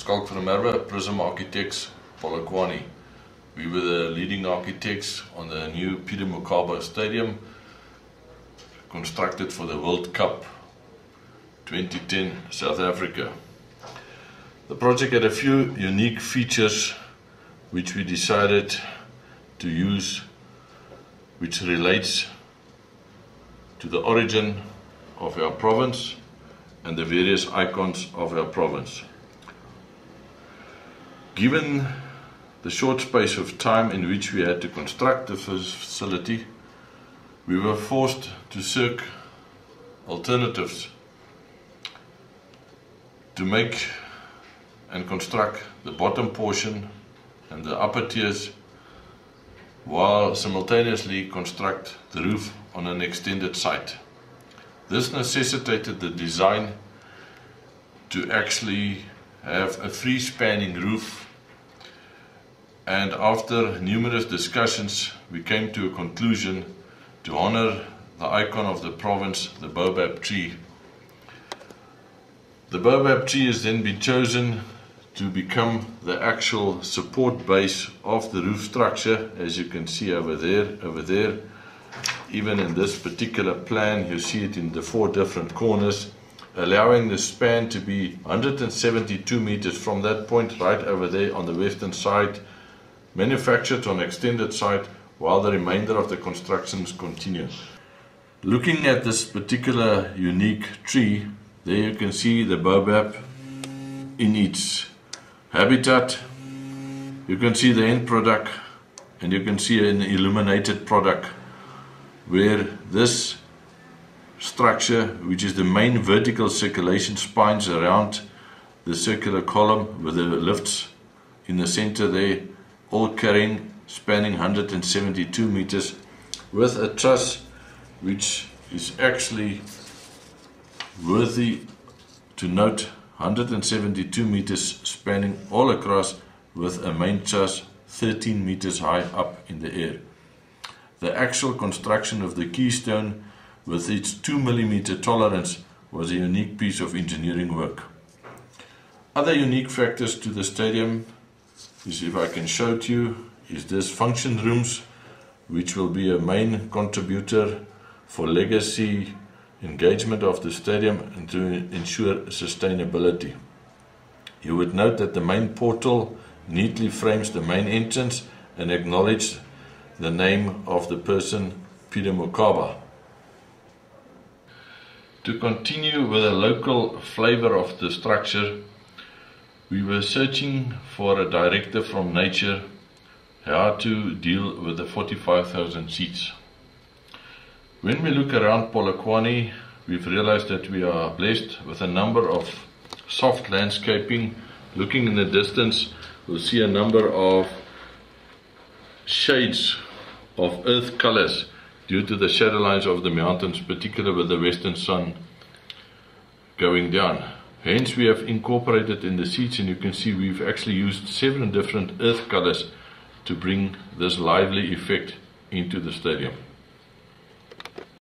Schalk der Merwe, Prism Architects, Polokwane. We were the leading architects on the new Peter Mokaba Stadium, constructed for the World Cup 2010 South Africa. The project had a few unique features which we decided to use, which relates to the origin of our province and the various icons of our province. Given the short space of time in which we had to construct the facility, we were forced to seek alternatives to make and construct the bottom portion and the upper tiers while simultaneously construct the roof on an extended site. This necessitated the design to actually have a free spanning roof. And after numerous discussions we came to a conclusion to honor the icon of the province, the baobab tree. The baobab tree has then been chosen to become the actual support base of the roof structure as you can see over there over there. Even in this particular plan you see it in the four different corners allowing the span to be 172 meters from that point right over there on the western side manufactured on extended site while the remainder of the constructions continue. Looking at this particular unique tree there you can see the baobab in its habitat. You can see the end product and you can see an illuminated product where this structure which is the main vertical circulation spines around the circular column with the lifts in the center there all carrying spanning 172 meters with a truss which is actually worthy to note 172 meters spanning all across with a main truss 13 meters high up in the air. The actual construction of the keystone with its 2 millimeter tolerance was a unique piece of engineering work. Other unique factors to the stadium is if I can show to you is this function rooms which will be a main contributor for legacy engagement of the stadium and to ensure sustainability. You would note that the main portal neatly frames the main entrance and acknowledges the name of the person, Peter Mokaba. To continue with a local flavor of the structure, we were searching for a director from nature how to deal with the 45,000 seats. When we look around Polokwane, we've realized that we are blessed with a number of soft landscaping. Looking in the distance, we'll see a number of shades of earth colors due to the shadow lines of the mountains, particularly with the western sun going down. Hence, we have incorporated in the seats, and you can see we've actually used seven different earth colors to bring this lively effect into the stadium.